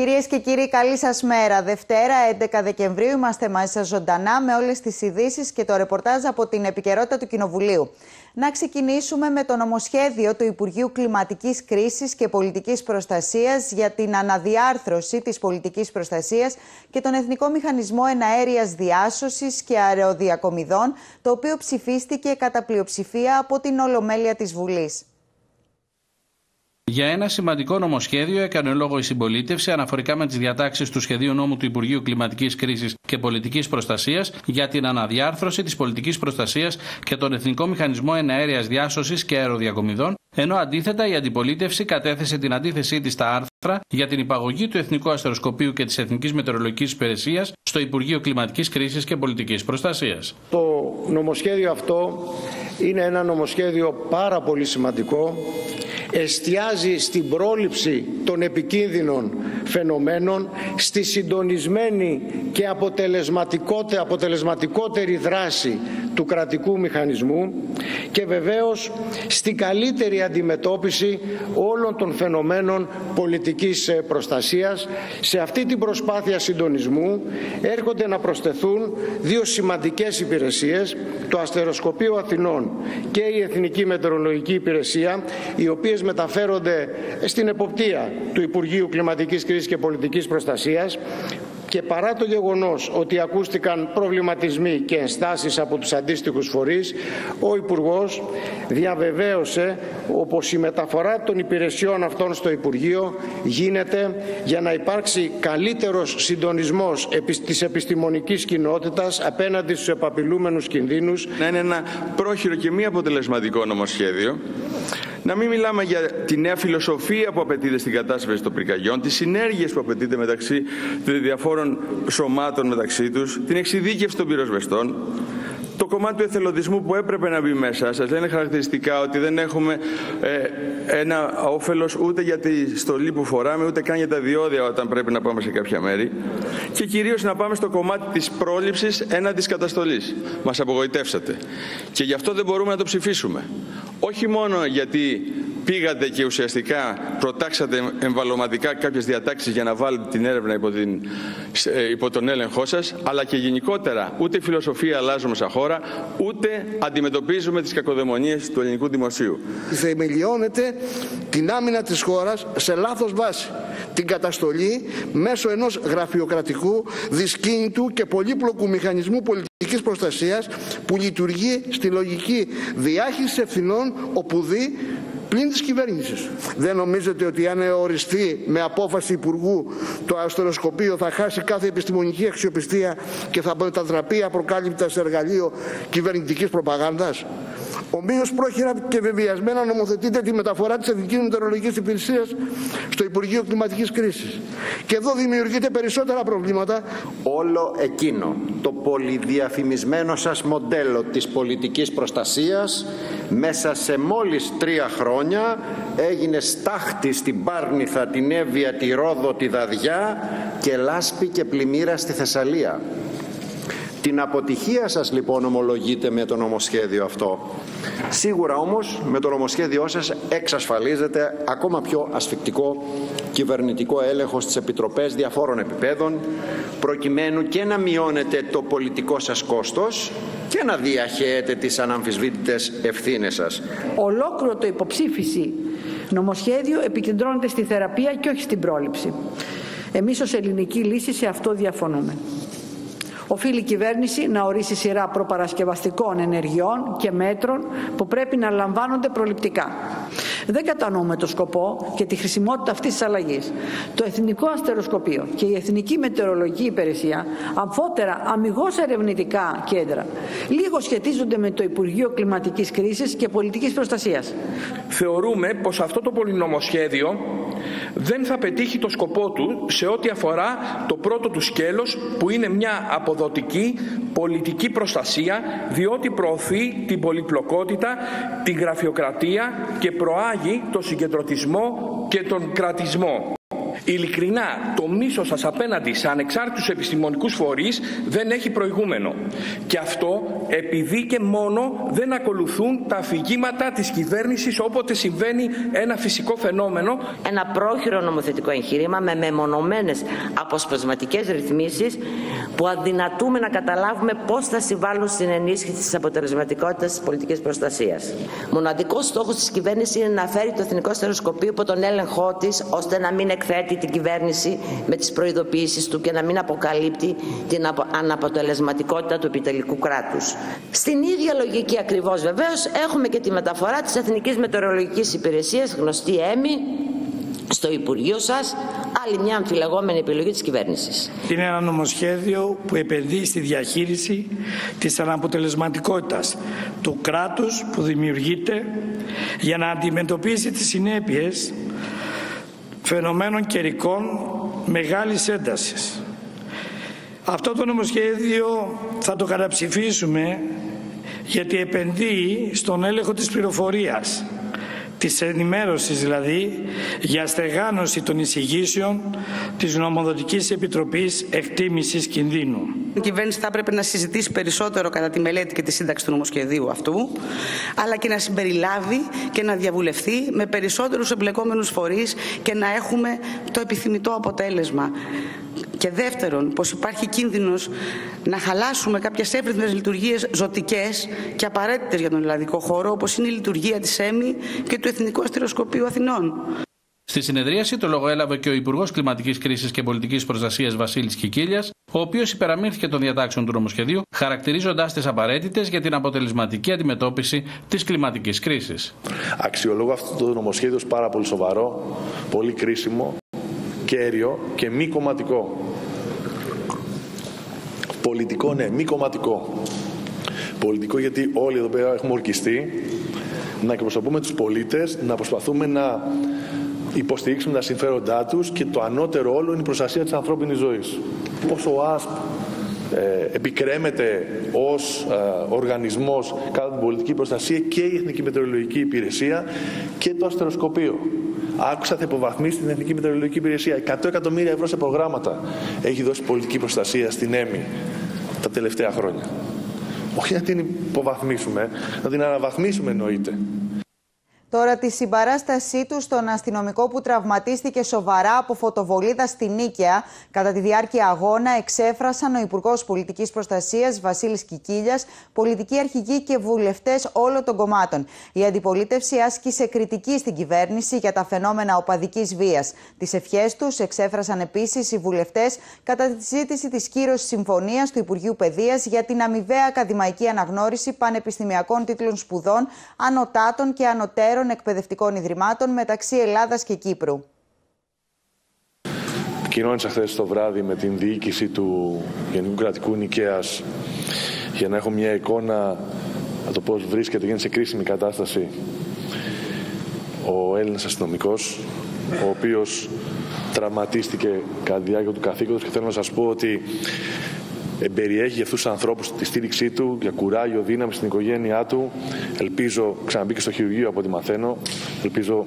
Κυρίες και κύριοι, καλή σας μέρα. Δευτέρα, 11 Δεκεμβρίου, είμαστε μαζί σας ζωντανά με όλες τις ειδήσεις και το ρεπορτάζ από την επικαιρότητα του Κοινοβουλίου. Να ξεκινήσουμε με το νομοσχέδιο του Υπουργείου Κλιματικής Κρίσης και Πολιτικής Προστασίας για την αναδιάρθρωση της πολιτικής προστασίας και τον Εθνικό Μηχανισμό Εναέριας Διάσωσης και Αεροδιακομιδών, το οποίο ψηφίστηκε κατά πλειοψηφία από την Ολομέλεια της Βουλής. Για ένα σημαντικό νομοσχέδιο έκανε λόγο η συμπολίτευση αναφορικά με τις διατάξεις του σχεδίου νόμου του Υπουργείου Κλιματικής Κρίσης και Πολιτικής Προστασίας για την αναδιάρθρωση της πολιτικής προστασίας και τον Εθνικό Μηχανισμό Εναέρεια Διάσωσης και Αεροδιακομιδών, ενώ αντίθετα η αντιπολίτευση κατέθεσε την αντίθεσή της στα άρθρα για την υπαγωγή του Εθνικού Αστεροσκοπείου και της Εθνικής Μετεωρολογικής Υπηρεσίας στο Υπουργείο Κλιματικής Κρίσης και Πολιτικής Προστασίας. Το νομοσχέδιο αυτό είναι ένα νομοσχέδιο πάρα πολύ σημαντικό εστιάζει στην πρόληψη των επικίνδυνων φαινομένων, στη συντονισμένη και αποτελεσματικότερη δράση του κρατικού μηχανισμού και βεβαίως στην καλύτερη αντιμετώπιση όλων των φαινομένων πολιτικής προστασίας. Σε αυτή την προσπάθεια συντονισμού έρχονται να προσθεθούν δύο σημαντικές υπηρεσίες, το Αστεροσκοπείο Αθηνών και η Εθνική Μετεωρολογική Υπηρεσία, οι οποίες μεταφέρονται στην εποπτεία του Υπουργείου Κλιματικής Κρίσης και Πολιτικής Προστασίας και παρά το γεγονός ότι ακούστηκαν προβληματισμοί και ενστάσεις από τους αντίστοιχους φορείς, ο Υπουργός διαβεβαίωσε όπως η μεταφορά των υπηρεσιών αυτών στο Υπουργείο γίνεται για να υπάρξει καλύτερος συντονισμός της επιστημονικής κοινότητας απέναντι στους επαπειλούμενους κινδύνους. Να είναι ένα πρόχειρο και μη αποτελεσματικό νομοσχέδιο να μην μιλάμε για τη νέα φιλοσοφία που απαιτείται στην κατάσταση των πυρκαγιών, τις συνέργειες που απαιτείται μεταξύ των διαφόρων σωμάτων μεταξύ τους, την εξειδίκευση των πυροσβεστών, το κομμάτι του εθελοντισμού που έπρεπε να μπει μέσα. Σας λένε χαρακτηριστικά ότι δεν έχουμε ε, ένα όφελος ούτε για τη στολή που φοράμε, ούτε καν για τα διόδια όταν πρέπει να πάμε σε κάποια μέρη. Και κυρίως να πάμε στο κομμάτι της πρόληψης έναντι καταστολής. Μας απογοητεύσατε. Και γι' αυτό δεν μπορούμε να το ψηφίσουμε. Όχι μόνο γιατί πήγατε και ουσιαστικά προτάξατε εμβαλωματικά κάποιες διατάξεις για να βάλετε την έρευνα υπό, την, ε, υπό τον έλεγχό σας, αλλά και γενικότερα ούτε φιλοσοφία αλλάζουμε σαν χώρα, ούτε αντιμετωπίζουμε τις κακοδαιμονίες του ελληνικού δημοσίου. Θεμελιώνεται την άμυνα της χώρας σε λάθος βάση. Την καταστολή μέσω ενός γραφειοκρατικού, δυσκίνητου και πολύπλοκου μηχανισμού πολιτικής προστασίας που λειτουργεί στη λογική διάχυσης ευθυνών οπουδή πλην της κυβέρνησης. Δεν νομίζετε ότι αν οριστεί με απόφαση Υπουργού το αστεροσκοπείο θα χάσει κάθε επιστημονική αξιοπιστία και θα μετατραπεί απροκάλυπτα σε εργαλείο κυβερνητικής προπαγάνδας; Ομοίω πρόχειρα και βεβαιασμένα νομοθετείται τη μεταφορά της Εθνικής Μετεωρολογικής Υπηρεσίας στο Υπουργείο Κλιματικής Κρίσης. Και εδώ δημιουργείται περισσότερα προβλήματα. Όλο εκείνο το πολυδιαφημισμένο σας μοντέλο της πολιτικής προστασίας μέσα σε μόλις τρία χρόνια έγινε στάχτη στην Πάρνηθα, την Εύβοια, τη Ρόδο, τη Δαδιά και λάσπη και πλημμύρα στη Θεσσαλία. Την αποτυχία σας λοιπόν ομολογείτε με το νομοσχέδιο αυτό. Σίγουρα όμως με το νομοσχέδιό σας εξασφαλίζεται ακόμα πιο ασφικτικό κυβερνητικό έλεγχος στις επιτροπές διαφόρων επιπέδων προκειμένου και να μειώνετε το πολιτικό σας κόστος και να διαχέετε τις αναμφισβήτητες ευθύνες σας. Ολόκληρο το υποψήφιση νομοσχέδιο επικεντρώνεται στη θεραπεία και όχι στην πρόληψη. Εμείς ως ελληνική λύση σε αυτό διαφωνούμε. Οφείλει η κυβέρνηση να ορίσει σειρά προπαρασκευαστικών ενεργειών και μέτρων που πρέπει να λαμβάνονται προληπτικά. Δεν κατανοούμε το σκοπό και τη χρησιμότητα αυτής της αλλαγής. Το Εθνικό Αστεροσκοπείο και η Εθνική Μετεωρολογική Υπηρεσία, αμφότερα αμυγός ερευνητικά κέντρα, λίγο σχετίζονται με το Υπουργείο Κλιματικής Κρίσης και Πολιτικής Προστασίας. Θεωρούμε πως αυτό το πολυνομοσχέδιο δεν θα πετύχει το σκοπό του σε ό,τι αφορά το πρώτο του σκέλος που είναι μια αποδοτική πολιτική προστασία διότι προωθεί την πολυπλοκότητα, την γραφειοκρατία και προάγει το συγκεντρωτισμό και τον κρατισμό. Ειλικρινά, το μίσο σας απέναντι σε ανεξάρτητους επιστημονικούς φορείς δεν έχει προηγούμενο. Και αυτό επειδή και μόνο δεν ακολουθούν τα αφηγήματα της κυβέρνησης όποτε συμβαίνει ένα φυσικό φαινόμενο. Ένα πρόχειρο νομοθετικό εγχείρημα με μεμονωμένες αποσπασματικές ρυθμίσεις που αδυνατούμε να καταλάβουμε πώς θα συμβάλλουν στην ενίσχυση της αποτελεσματικότητας της πολιτικής προστασίας. Μοναδικός στόχος της κυβέρνησης είναι να φέρει το εθνικό στεροσκοπείο από τον έλεγχό της ώστε να μην εκθέτει την κυβέρνηση με τις προειδοποιήσεις του και να μην αποκαλύπτει την αναποτελεσματικότητα του επιτελικού κράτους. Στην ίδια λογική ακριβώς βεβαίως έχουμε και τη μεταφορά της Εθνικής Μετεωρολογικής Υπηρεσίας, γνωστή ΕΜΗ, στο Υπουργείο σας, άλλη μια αμφιλεγόμενη επιλογή της κυβέρνησης. Είναι ένα νομοσχέδιο που επενδύει στη διαχείριση της αναποτελεσματικότητας του κράτους που δημιουργείται για να αντιμετωπίσει τις συνέπειες φαινομένων καιρικών μεγάλης έντασης. Αυτό το νομοσχέδιο θα το καταψηφίσουμε γιατί επενδύει στον έλεγχο της πληροφορίας της ενημέρωσης δηλαδή για στεγάνωση των εισηγήσεων της Νομοδοτικής Επιτροπής Εκτίμησης Κινδύνου. Η κυβέρνηση θα έπρεπε να συζητήσει περισσότερο κατά τη μελέτη και τη σύνταξη του νομοσχεδίου αυτού, αλλά και να συμπεριλάβει και να διαβουλευτεί με περισσότερους εμπλεκόμενους φορείς και να έχουμε το επιθυμητό αποτέλεσμα. Και δεύτερον, πως υπάρχει κίνδυνος να χαλάσουμε κάποιες εύρυθμες λειτουργίες ζωτικές και απαραίτητες για τον ελλαδικό χώρο, όπως είναι η λειτουργία της ΕΜΗ και του Εθνικού Αστυροσκοπείου Αθηνών. Στη συνεδρίαση το λόγο έλαβε και ο Υπουργός Κλιματικής Κρίσης και Πολιτικής Προστασίας Βασίλης Κικίλιας, ο οποίος υπεραμείνθηκε των διατάξεων του νομοσχεδίου, χαρακτηρίζοντάς τις απαραίτητες για την αποτελεσματική αντιμετώπιση της κλιματικής κρίσης. Αξιολογώ αυτό το νομοσχέδιο πάρα πολύ σοβαρό, πολύ κρίσιμο, κέριο και μη κομματικό. Πολιτικό, ναι, μη κομματικό. Πολιτικό γιατί όλοι εδώ πέρα έχουμε ορκιστεί να εκπροσωπούμε τους πολίτες, να προσπαθούμε να υποστηρίξουμε τα συμφέροντά τους και το ανώτερο όλο είναι η προστασία της ανθρώπινης ζωής. Όσο ο ΑΣΠ ε, επικρέμεται ως ε, οργανισμός κατά την πολιτική προστασία και η Εθνική Μετεωρολογική Υπηρεσία και το αστεροσκοπείο. Άκουσα θα υποβαθμίσει την Εθνική Μετεωρολογική Υπηρεσία. 100 εκατομμύρια ευρώ σε προγράμματα έχει δώσει πολιτική προστασία στην ΕΜΗ τα τελευταία χρόνια. Όχι να την υποβαθμίσουμε, να την αναβαθμίσουμε εννοείται. Τώρα τη συμπαράστασή του στον αστυνομικό που τραυματίστηκε σοβαρά από φωτοβολίδα στη Νίκαια κατά τη διάρκεια αγώνα εξέφρασαν ο Υπουργός Πολιτικής Προστασίας Βασίλης Κικίλιας, πολιτικοί αρχηγοί και βουλευτές όλων των κομμάτων. Η αντιπολίτευση άσκησε κριτική στην κυβέρνηση για τα φαινόμενα οπαδικής βίας. Τις ευχές τους εξέφρασαν επίσης οι βουλευτές κατά τη συζήτηση της κύρωσης συμφωνίας του Υπουργείου Παιδείας για την αμοιβαία ακαδημαϊκή αναγνώριση πανεπιστημιακών τίτλων σπουδών, ανωτάτων και ανωτέρων εκπαιδευτικών ιδρυμάτων μεταξύ Ελλάδας και Κύπρου. Κοινώνησα χθες το βράδυ με την διοίκηση του Γενικού Κρατικού Νικαίας για να έχω μια εικόνα από το πώς βρίσκεται, γίνει σε κρίσιμη κατάσταση ο Έλληνας αστυνομικός, ο οποίος τραυματίστηκε κατά τη διάρκεια του καθήκοντος και θέλω να σας πω ότι εμπεριέχει για αυτούς τους ανθρώπους τη στήριξή του, για κουράγιο, δύναμη στην οικογένειά του. Ελπίζω, ξαναμπήκε στο χειρουργείο από ό,τι μαθαίνω. Ελπίζω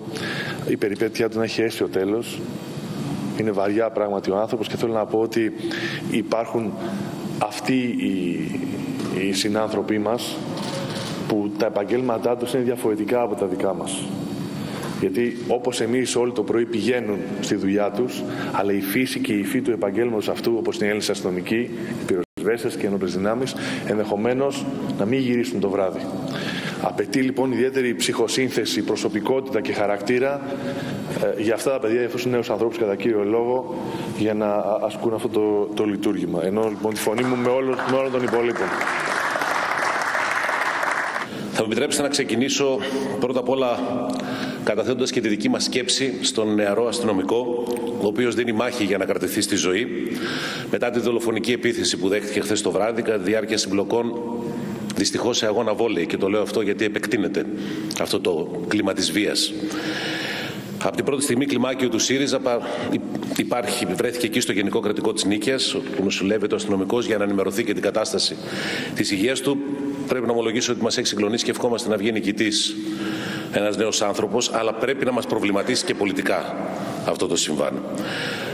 η περιπέτειά του να έχει αίσιο τέλος. Είναι βαριά πράγματι ο άνθρωπος και θέλω να πω ότι υπάρχουν αυτοί οι, οι συνάνθρωποι μας που τα επαγγέλματά τους είναι διαφορετικά από τα δικά μας. Γιατί όπως εμείς όλοι το πρωί πηγαίνουν στη δουλειά τους, αλλά η φύση και η υφή του επαγγέλματος αυτού, όπως είναι η Έλληνες αστυνομικοί, οι πυροσβέστες και οι ενόπλες δυνάμεις, ενδεχομένως να μην γυρίσουν το βράδυ. Απαιτεί λοιπόν ιδιαίτερη ψυχοσύνθεση, προσωπικότητα και χαρακτήρα ε, για αυτά τα παιδιά, για αυτού του νέου ανθρώπους, κατά κύριο λόγο, για να ασκούν αυτό το, το λειτουργήμα. Ενώ λοιπόν τη φωνή μου με, όλο, με όλων των υπολείπων. Θα μου επιτρέψετε να ξεκινήσω πρώτα απ' όλα καταθέτοντας και τη δική μας σκέψη στον νεαρό αστυνομικό, ο οποίος δίνει μάχη για να κρατηθεί στη ζωή, μετά τη δολοφονική επίθεση που δέχτηκε χθες το βράδυ κατά τη διάρκεια συμπλοκών Δυστυχώς σε αγώνα βόλεϊ και το λέω αυτό γιατί επεκτείνεται αυτό το κλίμα της βίας. Από την πρώτη στιγμή κλιμάκιο του ΣΥΡΙΖΑ υπάρχει, βρέθηκε εκεί στο Γενικό Κρατικό της Νίκαιας, που νοσηλεύεται ο αστυνομικός για να ενημερωθεί και την κατάσταση της υγείας του. Πρέπει να ομολογήσω ότι μας έχει συγκλονίσει και ευχόμαστε να βγει νικητής ένας νέος άνθρωπος, αλλά πρέπει να μας προβληματίσει και πολιτικά αυτό το συμβάν.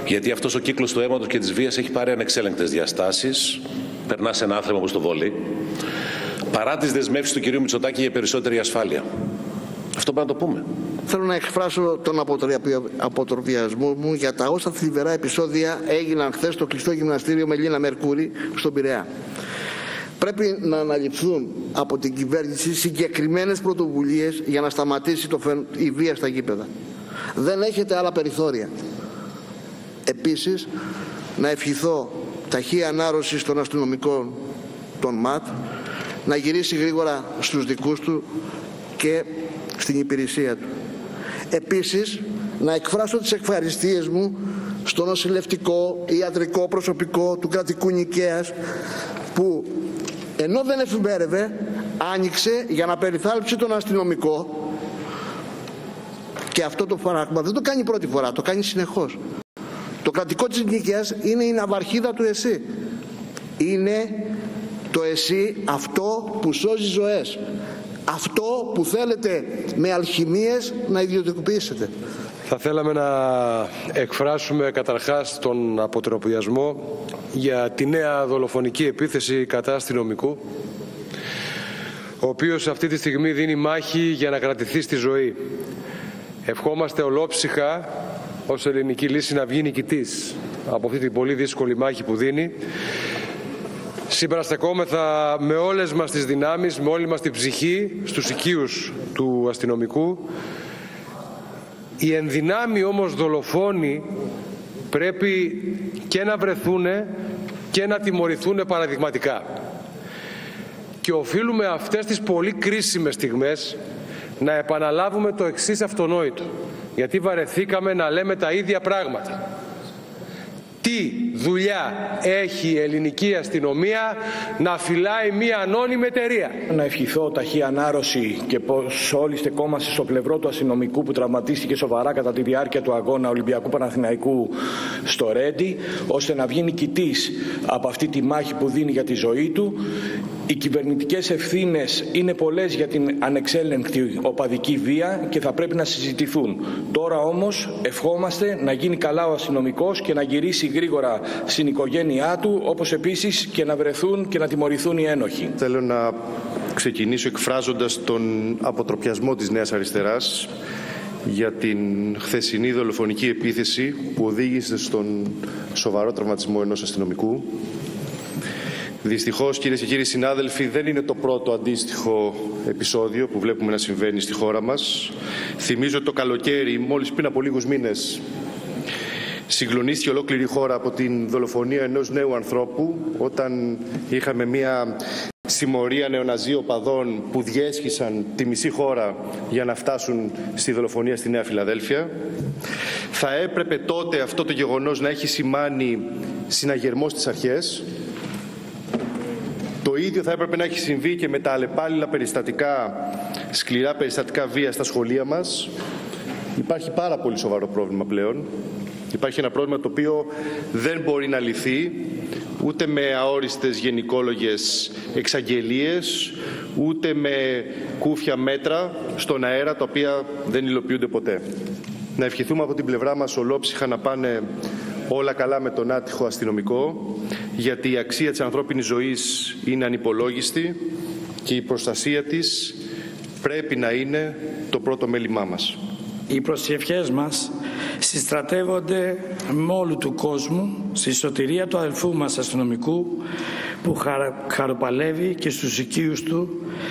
Γιατί αυτός ο κύκλος του αίματος και της βίας έχει πάρει ανεξέλεγκτες διαστάσεις, περνάς σε ένα άθλημα όπως το βόλι, παρά τις δεσμεύσεις του κυρίου Μητσοτάκη για περισσότερη ασφάλεια. Αυτό πρέπει να το πούμε. Θέλω να εκφράσω τον αποτροπιασμό μου για τα όσα θλιβερά επεισόδια έγιναν χθες στο κλειστό γυμναστήριο Μελίνα Μερκούρη στον Πειραιά. Πρέπει να αναλυφθούν από την κυβέρνηση συγκεκριμένες πρωτοβουλίες για να σταματήσει το η βία στα γήπεδα. Δεν έχετε άλλα περιθώρια. Επίσης, να ευχηθώ ταχύ ανάρρωση των αστυνομικών των ΜΑΤ, να γυρίσει γρήγορα στους δικούς του και στην υπηρεσία του. Επίσης, να εκφράσω τις ευχαριστίες μου στο νοσηλευτικό, ιατρικό προσωπικό του κρατικού Νικαίας που ενώ δεν εφημέρευε, άνοιξε για να περιθάλψει τον αστυνομικό και αυτό το φράγμα δεν το κάνει πρώτη φορά, το κάνει συνεχώς. Το κρατικό της Νικαίας είναι η ναυαρχίδα του ΕΣΥ. Είναι το ΕΣΥ αυτό που σώζει ζωές αυτό που θέλετε με αλχημίες να ιδιωτικοποιήσετε. Θα θέλαμε να εκφράσουμε καταρχάς τον αποτροπιασμό για τη νέα δολοφονική επίθεση κατά αστυνομικού ο οποίος αυτή τη στιγμή δίνει μάχη για να κρατηθεί στη ζωή. Ευχόμαστε ολόψυχα ως ελληνική λύση να βγει νικητής από αυτή την πολύ δύσκολη μάχη που δίνει συμπαραστεκόμεθα με όλες μας τις δυνάμεις, με όλη μας την ψυχή, στους οικείους του αστυνομικού. Οι ενδυνάμοι όμως δολοφόνοι πρέπει και να βρεθούν και να τιμωρηθούν παραδειγματικά. Και οφείλουμε αυτές τις πολύ κρίσιμες στιγμές να επαναλάβουμε το εξής αυτονόητο. Γιατί βαρεθήκαμε να λέμε τα ίδια πράγματα τι δουλειά έχει η ελληνική αστυνομία να φυλάει μία ανώνυμη εταιρεία; Να ευχηθώ ταχύ ανάρρωση και πως όλοι στεκόμαστε στο πλευρό του αστυνομικού που τραυματίστηκε σοβαρά κατά τη διάρκεια του αγώνα Ολυμπιακού Παναθηναϊκού στο Ρέντι, ώστε να βγει νικητής από αυτή τη μάχη που δίνει για τη ζωή του. Οι κυβερνητικές ευθύνες είναι πολλές για την ανεξέλεγκτη οπαδική βία και θα πρέπει να συζητηθούν. Τώρα όμως ευχόμαστε να γίνει καλά ο αστυνομικός και να γυρίσει γρήγορα στην οικογένειά του, όπως επίσης και να βρεθούν και να τιμωρηθούν οι ένοχοι. Θέλω να ξεκινήσω εκφράζοντας τον αποτροπιασμό της Νέας Αριστεράς για την χθεσινή δολοφονική επίθεση που οδήγησε στον σοβαρό τραυματισμό ενός αστυνομικού. Δυστυχώς, κυρίες και κύριοι συνάδελφοι, δεν είναι το πρώτο αντίστοιχο επεισόδιο που βλέπουμε να συμβαίνει στη χώρα μας. Θυμίζω το καλοκαίρι, μόλις πριν από λίγους μήνες, συγκλονίστηκε ολόκληρη η χώρα από την δολοφονία ενός νέου ανθρώπου όταν είχαμε μια συμμορία νεοναζί οπαδών που διέσχισαν τη μισή χώρα για να φτάσουν στη δολοφονία στη Νέα Φιλαδέλφια. Θα έπρεπε τότε αυτό το γεγονός να έχει σημάνει συναγερμό στις αρχές. Το ίδιο θα έπρεπε να έχει συμβεί και με τα αλλεπάλληλα περιστατικά, σκληρά περιστατικά βία στα σχολεία μας. Υπάρχει πάρα πολύ σοβαρό πρόβλημα πλέον. Υπάρχει ένα πρόβλημα το οποίο δεν μπορεί να λυθεί ούτε με αόριστες γενικόλογες εξαγγελίες, ούτε με κούφια μέτρα στον αέρα, τα οποία δεν υλοποιούνται ποτέ. Να ευχηθούμε από την πλευρά μας ολόψυχα να πάνε όλα καλά με τον άτυχο αστυνομικό, γιατί η αξία της ανθρώπινης ζωής είναι ανυπολόγιστη και η προστασία της πρέπει να είναι το πρώτο μέλημά μας. Οι προσευχές μας συστρατεύονται με όλου του κόσμου στη σωτηρία του αδελφού μας αστυνομικού που χαροπαλεύει και στους οικείους του,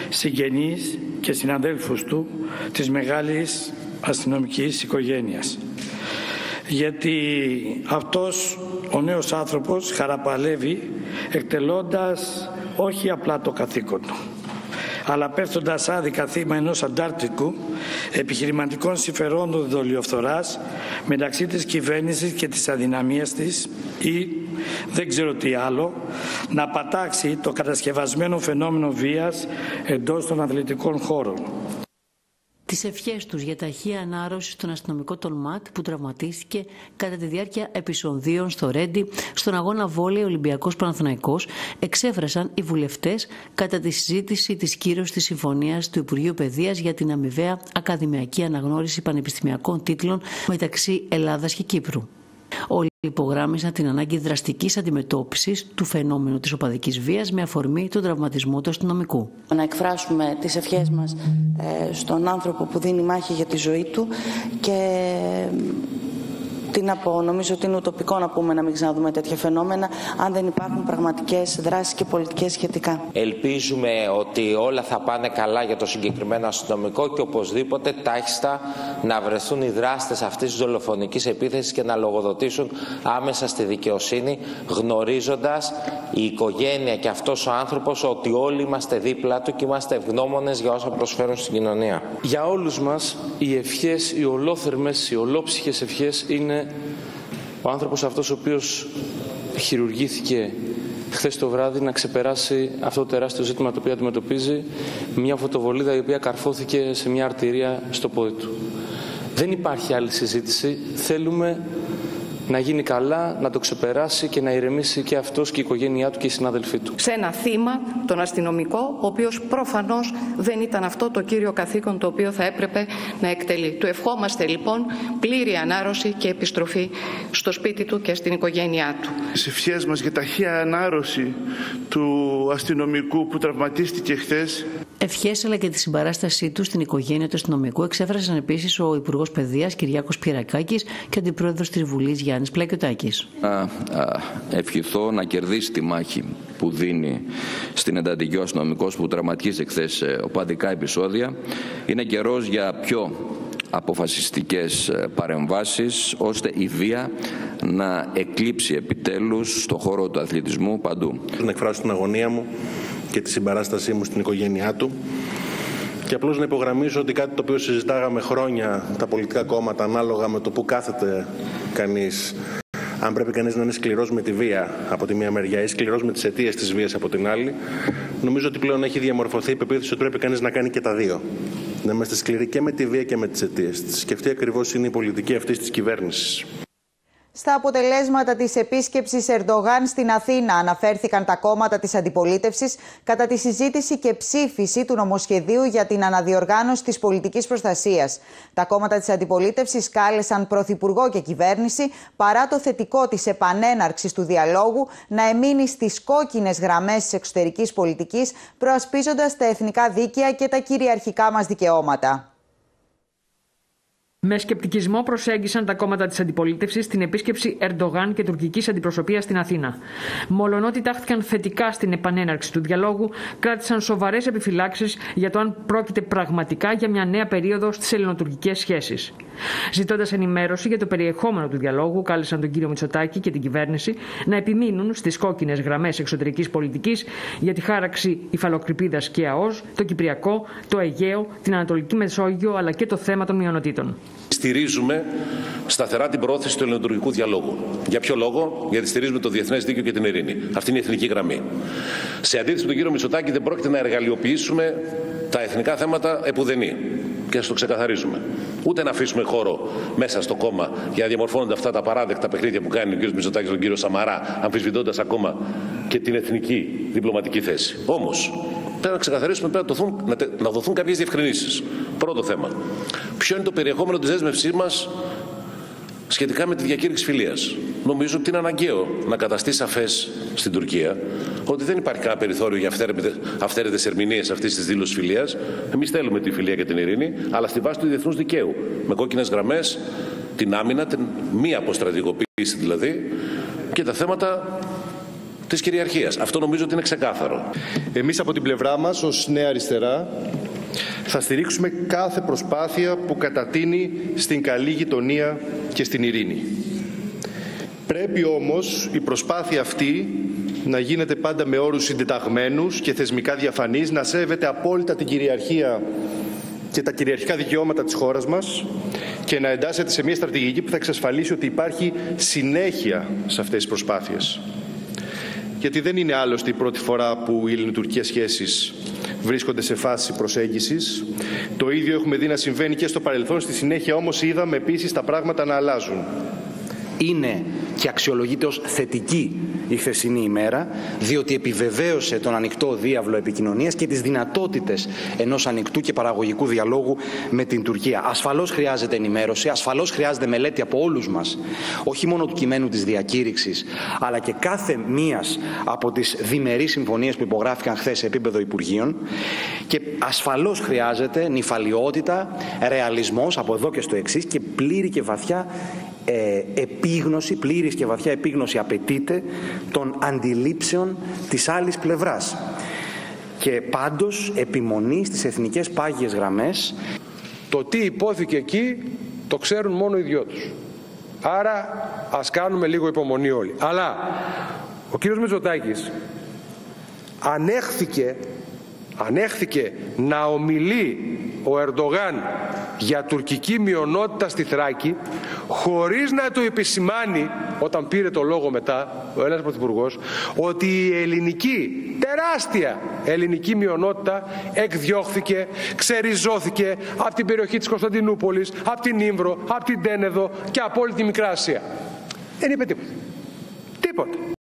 συγγενείς και συναδέλφους του της μεγάλης αστυνομικής οικογένειας. Γιατί αυτός ο νέος άνθρωπος χαραπαλεύει εκτελώντας όχι απλά το καθήκον του, αλλά πέφτοντας άδικα θύμα ενός αντάρτικου επιχειρηματικών συμφερόντων δολιοφθοράς μεταξύ της κυβέρνησης και της αδυναμίας της ή δεν ξέρω τι άλλο, να πατάξει το κατασκευασμένο φαινόμενο βίας εντός των αθλητικών χώρων. Τις ευχές τους για ταχεία ανάρρωση στον αστυνομικό Τολμάτ που τραυματίστηκε κατά τη διάρκεια επεισοδίων στο Ρέντι στον αγώνα Βόλεϊ Ολυμπιακός Παναθηναϊκός εξέφρασαν οι βουλευτές κατά τη συζήτηση της κύρωσης της συμφωνίας του Υπουργείου Παιδείας για την αμοιβαία ακαδημιακή αναγνώριση πανεπιστημιακών τίτλων μεταξύ Ελλάδας και Κύπρου. Όλοι υπογράμμισαν την ανάγκη δραστικής αντιμετώπισης του φαινόμενου της οπαδικής βίας με αφορμή τον τραυματισμό του αστυνομικού. Να εκφράσουμε τις ευχές μας ε, στον άνθρωπο που δίνει μάχη για τη ζωή του και τι να πω, νομίζω ότι είναι ουτοπικό να πούμε να μην ξαναδούμε τέτοια φαινόμενα αν δεν υπάρχουν πραγματικές δράσεις και πολιτικές σχετικά. Ελπίζουμε ότι όλα θα πάνε καλά για το συγκεκριμένο αστυνομικό και οπωσδήποτε τάχιστα να βρεθούν οι δράστες αυτής της δολοφονικής επίθεσης και να λογοδοτήσουν άμεσα στη δικαιοσύνη, γνωρίζοντας η οικογένεια και αυτός ο άνθρωπος ότι όλοι είμαστε δίπλα του και είμαστε ευγνώμονες για όσα προσφέρουν στην κοινωνία. Για όλους μας, οι ευχές, οι ολόθερμες, οι ολόψυχες ευχές είναι ο άνθρωπος αυτός ο οποίος χειρουργήθηκε χθες το βράδυ να ξεπεράσει αυτό το τεράστιο ζήτημα το οποίο αντιμετωπίζει μια φωτοβολίδα η οποία καρφώθηκε σε μια αρτηρία στο πόδι του. Δεν υπάρχει άλλη συζήτηση. Θέλουμε να γίνει καλά, να το ξεπεράσει και να ηρεμήσει και αυτός και η οικογένειά του και οι συνάδελφοί του. Σε ένα θύμα, τον αστυνομικό, ο οποίος προφανώς δεν ήταν αυτό το κύριο καθήκον το οποίο θα έπρεπε να εκτελεί. Του ευχόμαστε λοιπόν πλήρη ανάρρωση και επιστροφή στο σπίτι του και στην οικογένειά του. Τι ευχές μας για ταχεία ανάρρωση του αστυνομικού που τραυματίστηκε χθες. Ευχές αλλά και τη συμπαράστασή του στην οικογένεια του αστυνομικού εξέφρασαν επίσης ο Υπουργός Παιδείας Κυριάκος Πυρακάκης και ο Αντιπρόεδρος της Βουλής Γιάννη Πλακιωτάκη. Να ευχηθώ να κερδίσει τη μάχη που δίνει στην εντατική ο αστυνομικός που τραυματίστηκε χθες σε οπαδικά επεισόδια. Είναι καιρός για πιο αποφασιστικές παρεμβάσεις ώστε η βία να εκλείψει επιτέλους στο χώρο του αθλητισμού παντού. Να εκφράσω την αγωνία μου και τη συμπαράστασή μου στην οικογένειά του και απλώς να υπογραμμίσω ότι κάτι το οποίο συζητάγαμε χρόνια τα πολιτικά κόμματα ανάλογα με το που κάθεται κανείς αν πρέπει κανείς να είναι σκληρός με τη βία από τη μία μεριά ή σκληρός με τις αιτίες της βίας από την άλλη, νομίζω ότι πλέον έχει διαμορφωθεί η πεποίθηση ότι πρέπει κανείς να κάνει και τα δύο. Να είμαστε σκληροί και με τη βία και με τις αιτίες της. Και αυτή ακριβώς είναι η πολιτική αυτής της κυβέρνησης. Στα αποτελέσματα της επίσκεψης Ερντογάν στην Αθήνα αναφέρθηκαν τα κόμματα της αντιπολίτευσης κατά τη συζήτηση και ψήφιση του νομοσχεδίου για την αναδιοργάνωση της πολιτικής προστασίας. Τα κόμματα της αντιπολίτευσης κάλεσαν πρωθυπουργό και κυβέρνηση παρά το θετικό της επανέναρξης του διαλόγου να εμείνει στις κόκκινες γραμμές της εξωτερικής πολιτικής προασπίζοντας τα εθνικά δίκαια και τα κυριαρχικά μας δικαιώματα. Με σκεπτικισμό προσέγγισαν τα κόμματα της αντιπολίτευσης στην επίσκεψη Ερντογάν και τουρκικής αντιπροσωπείας στην Αθήνα. Μολονότι τάχθηκαν θετικά στην επανέναρξη του διαλόγου, κράτησαν σοβαρές επιφυλάξεις για το αν πρόκειται πραγματικά για μια νέα περίοδο στις ελληνοτουρκικές σχέσεις. Ζητώντας ενημέρωση για το περιεχόμενο του διαλόγου, κάλεσαν τον κύριο Μητσοτάκη και την κυβέρνηση να επιμείνουν στις κόκκινες γραμμές εξωτερικής πολιτικής για τη χάραξη υφαλοκρηπίδας και ΑΟΣ, το Κυπριακό, το Αιγαίο, την Ανατολική Μεσόγειο αλλά και το θέμα των μειονοτήτων. Στηρίζουμε σταθερά την πρόθεση του ελληνοτουρκικού διαλόγου. Για ποιο λόγο, γιατί στηρίζουμε το διεθνές δίκαιο και την ειρήνη. Αυτή είναι η εθνική γραμμή. Σε αντίθεση με τον κύριο Μητσοτάκη, δεν πρόκειται να εργαλειοποιήσουμε τα εθνικά θέματα επουδενή. Και ας το ξεκαθαρίζουμε. Ούτε να αφήσουμε χώρο μέσα στο κόμμα για να διαμορφώνονται αυτά τα παράδεκτα παιχνίδια που κάνει ο κ. Μητσοτάκης τον κύριο Σαμαρά, αμφισβητώντας ακόμα και την εθνική διπλωματική θέση. Όμως, πρέπει να ξεκαθαρίσουμε, πρέπει να, δοθούν, να, να δοθούν κάποιες διευκρινήσεις. Πρώτο θέμα. Ποιο είναι το περιεχόμενο της δέσμευσής μας σχετικά με τη διακήρυξη φιλίας; Νομίζω ότι είναι αναγκαίο να καταστεί σαφές στην Τουρκία ότι δεν υπάρχει κανένα περιθώριο για αυθαίρετες ερμηνείες αυτής της δήλωσης φιλίας. Εμείς θέλουμε τη φιλία και την ειρήνη, αλλά στη βάση του διεθνούς δικαίου. Με κόκκινες γραμμές, την άμυνα, την μη αποστρατικοποίηση δηλαδή και τα θέματα της κυριαρχίας. Αυτό νομίζω ότι είναι ξεκάθαρο. Εμείς από την πλευρά μας, ως Νέα Αριστερά, θα στηρίξουμε κάθε προσπάθεια που κατατείνει στην καλή γειτονία και στην ειρήνη. Πρέπει όμως η προσπάθεια αυτή να γίνεται πάντα με όρους συντεταγμένους και θεσμικά διαφανείς, να σέβεται απόλυτα την κυριαρχία και τα κυριαρχικά δικαιώματα της χώρας μας και να εντάσσεται σε μια στρατηγική που θα εξασφαλίσει ότι υπάρχει συνέχεια σε αυτές τις προσπάθειες. Γιατί δεν είναι άλλωστε η πρώτη φορά που οι ελληνοτουρκικές σχέσεις βρίσκονται σε φάση προσέγγισης. Το ίδιο έχουμε δει να συμβαίνει και στο παρελθόν. Στη συνέχεια όμως είδαμε επίσης τα πράγματα να αλλάζουν. Είναι και αξιολογείται ως θετική η χθεσινή ημέρα, διότι επιβεβαίωσε τον ανοιχτό διάβλο επικοινωνίας και τις δυνατότητες ενός ανοιχτού και παραγωγικού διαλόγου με την Τουρκία. Ασφαλώς χρειάζεται ενημέρωση, ασφαλώς χρειάζεται μελέτη από όλους μας, όχι μόνο του κειμένου της διακήρυξης, αλλά και κάθε μίας από τις διμερείς συμφωνίες που υπογράφηκαν χθες σε επίπεδο Υπουργείων και ασφαλώς χρειάζεται νυφαλιότητα, ρεαλισμός από εδώ και στο εξής και πλήρη και βαθιά ε, επίγνωση, πλήρης και βαθιά επίγνωση απαιτείται των αντιλήψεων της άλλης πλευράς. Και πάντως επιμονή στις εθνικές πάγιες γραμμές. Το τι υπόθηκε εκεί το ξέρουν μόνο οι δυο τους. Άρα ας κάνουμε λίγο υπομονή όλοι. Αλλά ο κύριος Μετζοτάκης ανέχθηκε, ανέχθηκε να ομιλεί ο Ερντογάν για τουρκική μειονότητα στη Θράκη χωρίς να το επισημάνει όταν πήρε το λόγο μετά ο Έλληνας Πρωθυπουργός ότι η ελληνική, τεράστια ελληνική μειονότητα εκδιώχθηκε, ξεριζώθηκε από την περιοχή της Κωνσταντινούπολης, από την Ήμβρο, από την Τένεδο και από όλη τη Μικρά Ασία. Δεν είπε τίποτα. Τίποτα.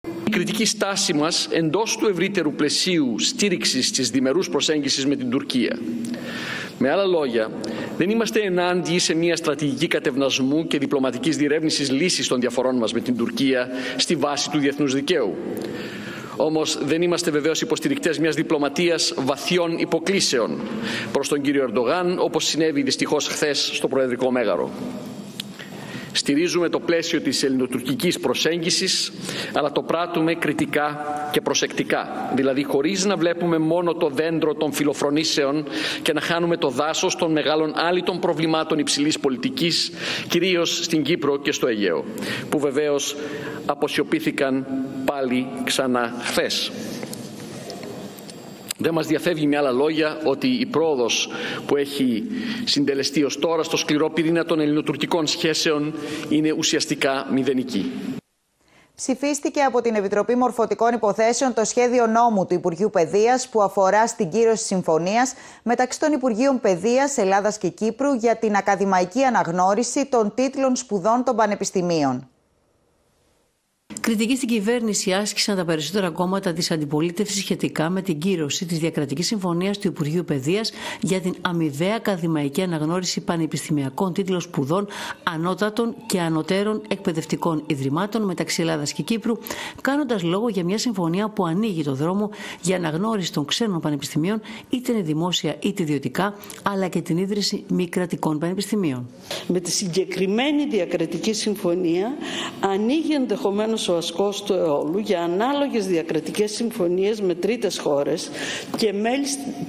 Η κριτική στάση μας εντός του ευρύτερου πλαισίου στήριξης της διμερούς προσέγγισης με την Τουρκία με άλλα λόγια, δεν είμαστε ενάντια σε μια στρατηγική κατευνασμού και διπλωματικής διερεύνησης λύσης των διαφορών μας με την Τουρκία στη βάση του διεθνούς δικαίου. Όμως δεν είμαστε βεβαίως υποστηρικτές μιας διπλωματίας βαθιών υποκλήσεων προς τον κύριο Ερντογάν, όπως συνέβη δυστυχώς χθες στο Προεδρικό Μέγαρο. Στηρίζουμε το πλαίσιο της ελληνοτουρκικής προσέγγισης, αλλά το πράττουμε κριτικά και προσεκτικά. Δηλαδή χωρίς να βλέπουμε μόνο το δέντρο των φιλοφρονήσεων και να χάνουμε το δάσος των μεγάλων άλυτων προβλημάτων υψηλής πολιτικής, κυρίως στην Κύπρο και στο Αιγαίο, που βεβαίως αποσιωπήθηκαν πάλι ξανά χθες. Δεν μας διαφεύγει με άλλα λόγια ότι η πρόοδος που έχει συντελεστεί ως τώρα στο σκληρό πυρήνα των ελληνοτουρκικών σχέσεων είναι ουσιαστικά μηδενική. Ψηφίστηκε από την Επιτροπή Μορφωτικών Υποθέσεων το σχέδιο νόμου του Υπουργείου Παιδείας που αφορά στην κύρωση συμφωνίας μεταξύ των Υπουργείων Παιδείας Ελλάδας και Κύπρου για την ακαδημαϊκή αναγνώριση των τίτλων σπουδών των πανεπιστημίων. Κριτική στην κυβέρνηση άσκησαν τα περισσότερα κόμματα της αντιπολίτευσης σχετικά με την κύρωση της διακρατικής συμφωνίας του Υπουργείου Παιδείας για την αμοιβαία ακαδημαϊκή αναγνώριση πανεπιστημιακών τίτλων σπουδών ανώτατων και ανωτέρων εκπαιδευτικών ιδρυμάτων μεταξύ Ελλάδας και Κύπρου, κάνοντας λόγο για μια συμφωνία που ανοίγει το δρόμο για αναγνώριση των ξένων πανεπιστημίων, είτε είναι δημόσια είτε ιδιωτικά, αλλά και την ίδρυση μη κρατικών πανεπιστημίων. Με τη συγκεκριμένη διακρατική συμφωνία ανοίγει ενδεχομένως ο ασκός του αιώλου για ανάλογες διακρατικές συμφωνίες με τρίτες χώρες και,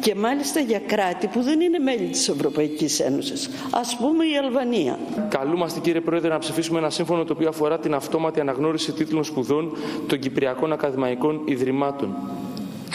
και μάλιστα για κράτη που δεν είναι μέλη της Ευρωπαϊκής Ένωσης. Ας πούμε η Αλβανία. Καλούμαστε κύριε Πρόεδρε να ψηφίσουμε ένα σύμφωνο το οποίο αφορά την αυτόματη αναγνώριση τίτλων σπουδών των Κυπριακών Ακαδημαϊκών Ιδρυμάτων.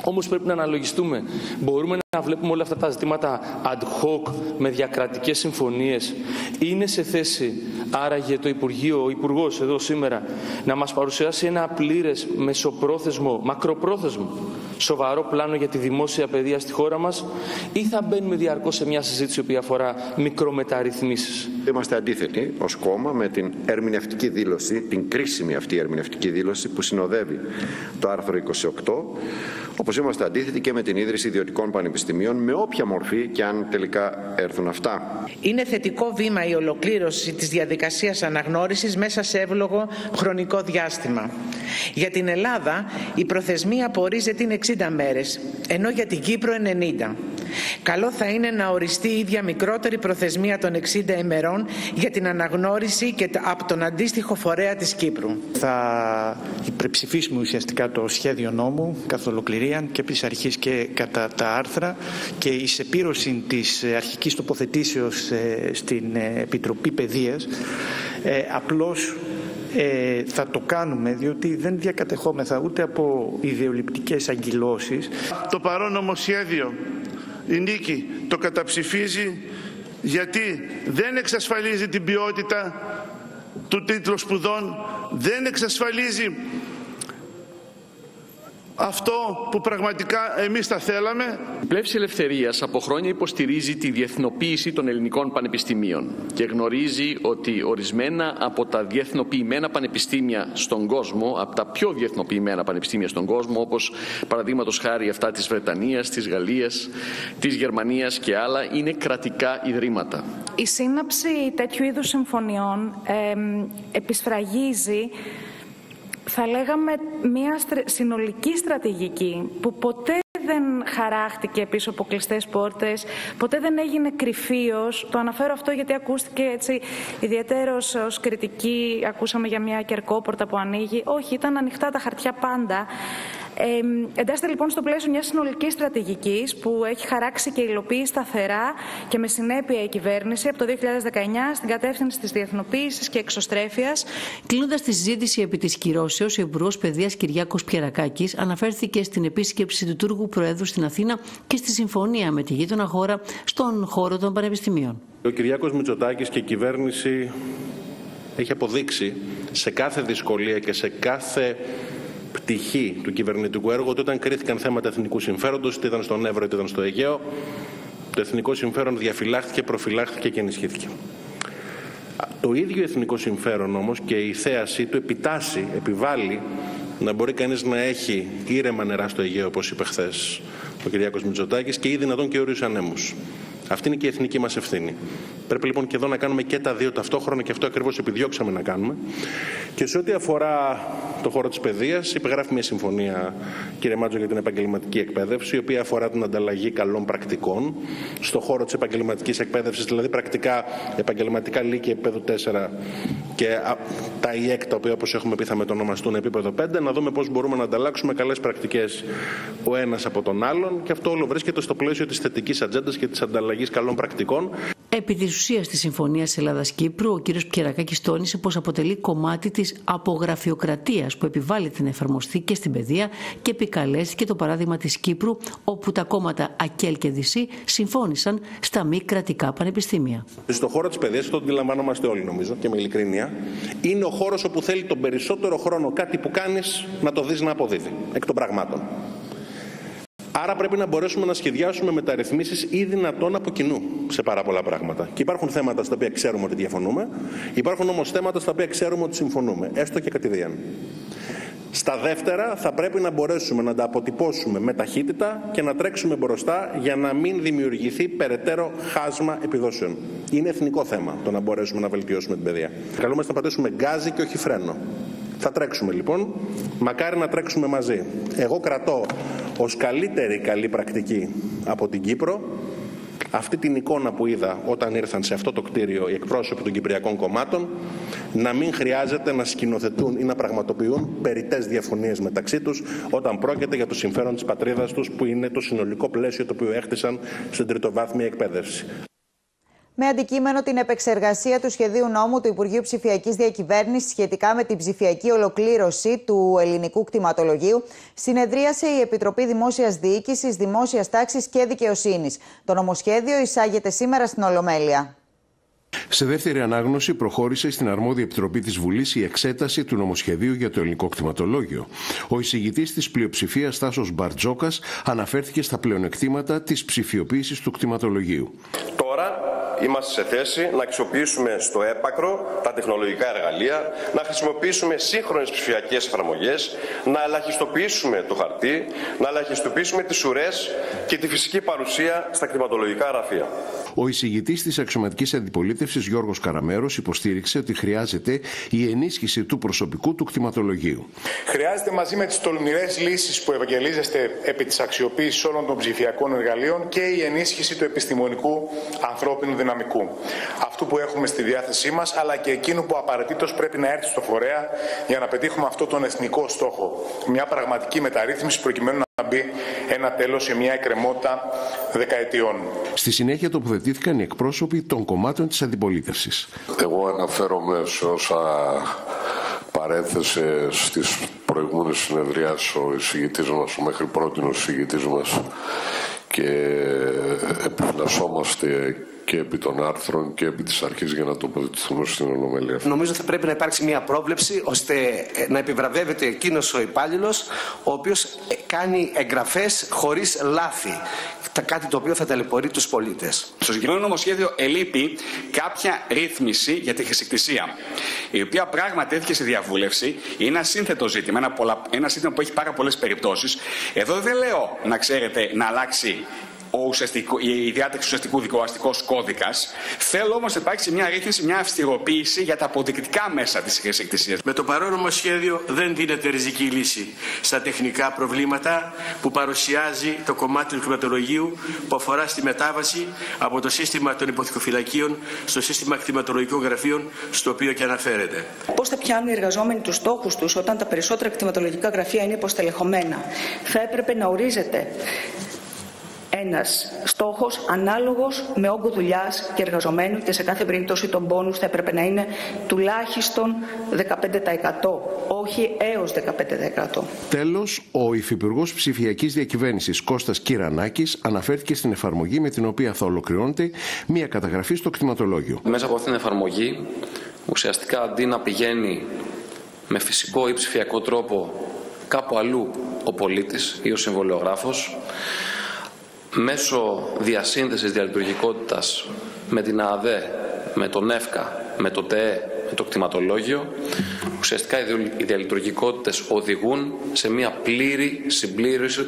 Όμως πρέπει να αναλογιστούμε. Μπορούμε να βλέπουμε όλα αυτά τα ζητήματα ad hoc με διακρατικές συμφωνίες. Είναι σε θέση άραγε το Υπουργείο, ο Υπουργός εδώ σήμερα να μας παρουσιάσει ένα πλήρες μεσοπρόθεσμο, μακροπρόθεσμο σοβαρό πλάνο για τη δημόσια παιδεία στη χώρα μας ή θα μπαίνουμε διαρκώς σε μια συζήτηση που αφορά μικρομεταρρυθμίσεις. Είμαστε αντίθετοι ως κόμμα με την ερμηνευτική δήλωση, την κρίσιμη αυτή ερμηνευτική δήλωση που συνοδεύει το άρθρο 28 όπως είμαστε αντίθετοι και με την ίδρυση ιδιωτικών πανεπιστημίων με όποια μορφή και αν τελικά έρθουν αυτά. Είναι θετικό βήμα η ολοκλήρωση της διαδικασίας αναγνώρισης μέσα σε εύλογο χρονικό διάστημα. Για την Ελλάδα η προθεσμία απορίζεται είναι 60 μέρες, ενώ για την Κύπρο 90. Καλό θα είναι να οριστεί η ίδια μικρότερη προθεσμία των 60 ημερών για την αναγνώριση και από τον αντίστοιχο φορέα της Κύπρου. Θα υπερψηφίσουμε ουσιαστικά το σχέδιο νόμου καθ' ολοκληρία και από αρχής και κατά τα άρθρα και η σεπήρωση της αρχικής τοποθετήσεως ε, στην ε, Επιτροπή Παιδείας ε, απλώς ε, θα το κάνουμε διότι δεν διακατεχόμεθα ούτε από ιδεολειπτικές αγκυλώσεις. Το παρόν νομοσχέδιο η νίκη το καταψηφίζει γιατί δεν εξασφαλίζει την ποιότητα του τίτλου σπουδών, δεν εξασφαλίζει αυτό που πραγματικά εμείς τα θέλαμε. Η Πλεύση Ελευθερίας από χρόνια υποστηρίζει τη διεθνοποίηση των ελληνικών πανεπιστημίων και γνωρίζει ότι ορισμένα από τα διεθνοποιημένα πανεπιστήμια στον κόσμο, από τα πιο διεθνοποιημένα πανεπιστήμια στον κόσμο, όπως παραδείγματος χάρη αυτά της Βρετανίας, της Γαλλίας, της Γερμανίας και άλλα, είναι κρατικά ιδρύματα. Η σύναψη τέτοιου είδους συμφωνιών ε, επισφραγίζει θα λέγαμε μια συνολική στρατηγική που ποτέ δεν χαράχτηκε πίσω από κλειστές πόρτες, ποτέ δεν έγινε κρυφίω. Το αναφέρω αυτό γιατί ακούστηκε έτσι ιδιαίτερος ως κριτική. Ακούσαμε για μια κερκόπορτα που ανοίγει. Όχι, ήταν ανοιχτά τα χαρτιά πάντα. Ε, εντάσσεται λοιπόν στο πλαίσιο μιας συνολικής στρατηγικής που έχει χαράξει και υλοποιεί σταθερά και με συνέπεια η κυβέρνηση από το 2019 στην κατεύθυνση της διεθνοποίησης και εξωστρέφειας. Κλείνοντας τη συζήτηση επί της κυρώσεως, ο Υπουργός Παιδείας Κυριάκος Πιερακάκη αναφέρθηκε στην επίσκεψη του Τούρκου Προέδρου στην Αθήνα και στη συμφωνία με τη γείτονα χώρα στον χώρο των πανεπιστημίων. Ο Κυριάκος Μητσοτάκης και η κυβέρνηση έχει αποδείξει σε κάθε δυσκολία και σε κάθε πτυχή του κυβερνητικού έργου ότι όταν κρίθηκαν θέματα εθνικού συμφέροντος, είτε ήταν στον Εύρο είτε ήταν στο Αιγαίο, το εθνικό συμφέρον διαφυλάχθηκε, προφυλάχθηκε και ενισχύθηκε. Το ίδιο εθνικό συμφέρον όμως και η θέαση του επιτάσσει, επιβάλλει να μπορεί κανείς να έχει ήρεμα νερά στο Αιγαίο, όπως είπε χθες ο κ. Μητσοτάκης, και ή δυνατόν και όριους ανέμους. Αυτή είναι και η εθνική μας ευθύνη. Πρέπει λοιπόν και εδώ να κάνουμε και τα δύο ταυτόχρονα και αυτό ακριβώς επιδιώξαμε να κάνουμε. Και σε ό,τι αφορά το χώρο της παιδείας, υπεγράφει μια συμφωνία, κύριε Μάτζο, για την επαγγελματική εκπαίδευση, η οποία αφορά την ανταλλαγή καλών πρακτικών στο χώρο της επαγγελματικής εκπαίδευσης, δηλαδή πρακτικά επαγγελματικά λύκεια επίπεδο 4 και τα ΙΕΚ, τα οποία όπως έχουμε πει θα μετονομαστούν επίπεδο 5, να δούμε πώς μπορούμε να ανταλλάξουμε καλές πρακτικές ο ένας από τον άλλον και αυτό όλο βρίσκεται στο πλαίσιο της θετικής ατζέντας και της ανταλλαγής καλών πρακτικών. Επί της ουσίας της Συμφωνίας Ελλάδα-Κύπρου, ο κ. Πιερακάκης τόνισε πως αποτελεί κομμάτι της απογραφειοκρατίας που επιβάλλεται να εφαρμοστεί και στην παιδεία και επικαλέστηκε το παράδειγμα της Κύπρου, όπου τα κόμματα ΑΚΕΛ και ΔΥΣΥ συμφώνησαν στα μη κρατικά πανεπιστήμια. Στο χώρο της παιδείας, το αντιλαμβάνομαστε όλοι νομίζω και με ειλικρίνεια, είναι ο χώρος όπου θέλει τον περισσότερο χρόνο κάτι που κάνεις να το δεις να αποδίδει εκ των πραγμάτων. Άρα πρέπει να μπορέσουμε να σχεδιάσουμε μεταρρυθμίσεις ή δυνατόν από κοινού σε πάρα πολλά πράγματα. Και υπάρχουν θέματα στα οποία ξέρουμε ότι διαφωνούμε, υπάρχουν όμως θέματα στα οποία ξέρουμε ότι συμφωνούμε, έστω και κατηδίαν. Στα δεύτερα θα πρέπει να μπορέσουμε να τα αποτυπώσουμε με ταχύτητα και να τρέξουμε μπροστά για να μην δημιουργηθεί περαιτέρω χάσμα επιδόσεων. Είναι εθνικό θέμα το να μπορέσουμε να βελτιώσουμε την παιδεία. Καλούμαστε να πατήσουμε γκάζι και όχι φρένο. Θα τρέξουμε λοιπόν, μακάρι να τρέξουμε μαζί. Εγώ κρατώ ως καλύτερη καλή πρακτική από την Κύπρο αυτή την εικόνα που είδα όταν ήρθαν σε αυτό το κτίριο οι εκπρόσωποι των Κυπριακών κομμάτων να μην χρειάζεται να σκηνοθετούν ή να πραγματοποιούν περιττές διαφωνίες μεταξύ τους όταν πρόκειται για το συμφέρον της πατρίδας τους που είναι το συνολικό πλαίσιο το οποίο έχτισαν στην τριτοβάθμια εκπαίδευση με αντικείμενο την επεξεργασία του σχεδίου νόμου του Υπουργείου Ψηφιακής Διακυβέρνησης σχετικά με την ψηφιακή ολοκλήρωση του ελληνικού κτηματολογίου, συνεδρίασε η Επιτροπή Δημόσιας Διοίκησης, Δημόσιας Τάξης και Δικαιοσύνης. Το νομοσχέδιο εισάγεται σήμερα στην Ολομέλεια. Σε δεύτερη ανάγνωση προχώρησε στην αρμόδια επιτροπή της Βουλής η εξέταση του νομοσχεδίου για το ελληνικό κτηματολόγιο. Ο εισηγητής της πλειοψηφίας Τάσος Μπαρτζόκας αναφέρθηκε στα πλεονεκτήματα της ψηφιοποίησης του κτηματολογίου. Τώρα είμαστε σε θέση να αξιοποιήσουμε στο έπακρο τα τεχνολογικά εργαλεία, να χρησιμοποιήσουμε σύγχρονες ψηφιακές εφαρμογές, να ελαχιστοποιήσουμε το χαρτί, να ελαχιστοποιήσουμε τις ουρές και τη φυσική παρουσία στα κτηματολογικά γραφεία. Ο εισηγητής της αξιωματικής αντιπολίτευσης Γιώργος Καραμέρος υποστήριξε ότι χρειάζεται η ενίσχυση του προσωπικού του κτηματολογίου. Χρειάζεται μαζί με τις τολμηρές λύσεις που ευαγγελίζεστε επί της αξιοποίησης όλων των ψηφιακών εργαλείων και η ενίσχυση του επιστημονικού ανθρώπινου δυναμικού. Αυτού που έχουμε στη διάθεσή μας, αλλά και εκείνου που απαραίτητος πρέπει να έρθει στο φορέα για να πετύχουμε αυτό τον εθνικό στόχο. Μια πραγματική μεταρρύθμιση προκειμένου να μπει ένα τέλος σε μια εκκρεμότητα δεκαετιών. Στη συνέχεια τοποθετήθηκαν οι εκπρόσωποι των κομμάτων της αντιπολίτευσης. Εγώ αναφέρομαι σε όσα παρέθεσε στις προηγούμενες συνεδριάσεις ο εισηγητής μας, ο μέχρι πρώτην ο εισηγητής μας και επιφυλασσόμαστε και επί των άρθρων και επί της αρχής για να τοποθετηθούμε στην Ολομέλεια. Νομίζω θα πρέπει να υπάρξει μια πρόβλεψη ώστε ε, να επιβραβεύεται εκείνος ο υπάλληλος, ο οποίος ε, κάνει εγγραφές χωρίς λάθη. Κάτι το οποίο θα ταλαιπωρεί τους πολίτες. Στο συγκεκριμένο νομοσχέδιο ελείπει κάποια ρύθμιση για τη χρησικτησία, η οποία πράγματι έθηκε σε διαβούλευση. Είναι ένα σύνθετο ζήτημα, ένα, πολλα... ένα ζήτημα που έχει πάρα πολλές περιπτώσεις. Εδώ δεν λέω, να ξέρετε, να αλλάξει ο ουσιαστικό, η διάταξη ουσιαστικού δικοαστικό κώδικας. Θέλω όμως να υπάρξει μια ρύθμιση, μια αυστηροποίηση για τα αποδεικτικά μέσα της χρήση εκτισία. Με το παρόν σχέδιο δεν δίνεται ριζική λύση στα τεχνικά προβλήματα που παρουσιάζει το κομμάτι του κτηματολογίου που αφορά στη μετάβαση από το σύστημα των υποθυκοφυλακίων στο σύστημα κτηματολογικών γραφείων, στο οποίο και αναφέρεται. Πώς θα πιάνουν οι εργαζόμενοι τους στόχους τους όταν τα περισσότερα κτηματολογικά γραφεία είναι υποστελεχωμένα; Θα έπρεπε να ορίζεται ένας στόχος ανάλογος με όγκο δουλειάς και εργαζομένου και σε κάθε περίπτωση τον πόνους θα έπρεπε να είναι τουλάχιστον 15% όχι έως 15%. Τέλος, ο Υφυπουργός Ψηφιακής Διακυβέρνησης Κώστας Κυρανάκης αναφέρθηκε στην εφαρμογή με την οποία θα ολοκληρώνεται μια καταγραφή στο κτηματολόγιο. Μέσα από αυτήν την εφαρμογή ουσιαστικά αντί να πηγαίνει με φυσικό ή ψηφιακό τρόπο κάπου αλλού ο πολίτης ή ο συμβολιογράφος μέσω διασύνδεσης διαλειτουργικότητας με την ΑΔΕ, με τον ΕΦΚΑ, με το ΤΕΕ, με το κτηματολόγιο, ουσιαστικά οι διαλειτουργικότητες οδηγούν σε μια πλήρη συμπλήρωση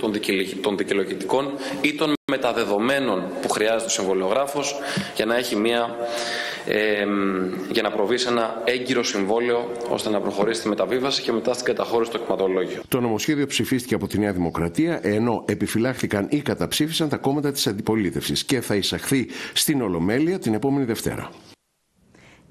των δικαιολογητικών ή των μεταδεδομένων που χρειάζεται ο συμβολιογράφος για να έχει μια ε, για να προβεί σε ένα έγκυρο συμβόλαιο ώστε να προχωρήσει τη μεταβίβαση και μετά στην καταχώρηση στο εκματολόγιο. Το νομοσχέδιο ψηφίστηκε από τη Νέα Δημοκρατία ενώ επιφυλάχθηκαν ή καταψήφισαν τα κόμματα της αντιπολίτευσης και θα εισαχθεί στην Ολομέλεια την επόμενη Δευτέρα.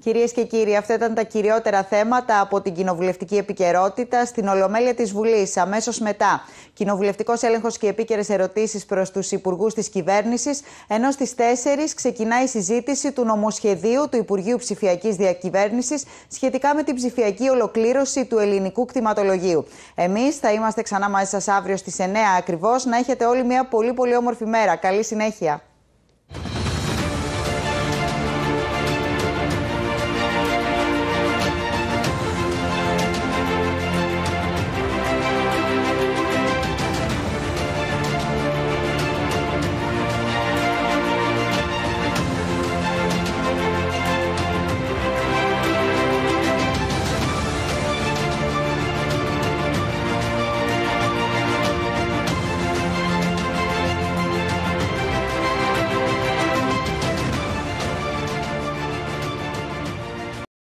Κυρίες και κύριοι, αυτά ήταν τα κυριότερα θέματα από την κοινοβουλευτική επικαιρότητα στην Ολομέλεια της Βουλής. Αμέσως μετά, κοινοβουλευτικός έλεγχος και επίκαιρες ερωτήσεις προς τους υπουργούς της κυβέρνησης, ενώ στις 4 ξεκινάει η συζήτηση του νομοσχεδίου του Υπουργείου Ψηφιακής Διακυβέρνησης σχετικά με την ψηφιακή ολοκλήρωση του ελληνικού κτηματολογίου. Εμείς θα είμαστε ξανά μαζί σας αύριο στις 9 ακριβώς. Να έχετε όλοι μια πολύ πολύ όμορφη μέρα. Καλή συνέχεια.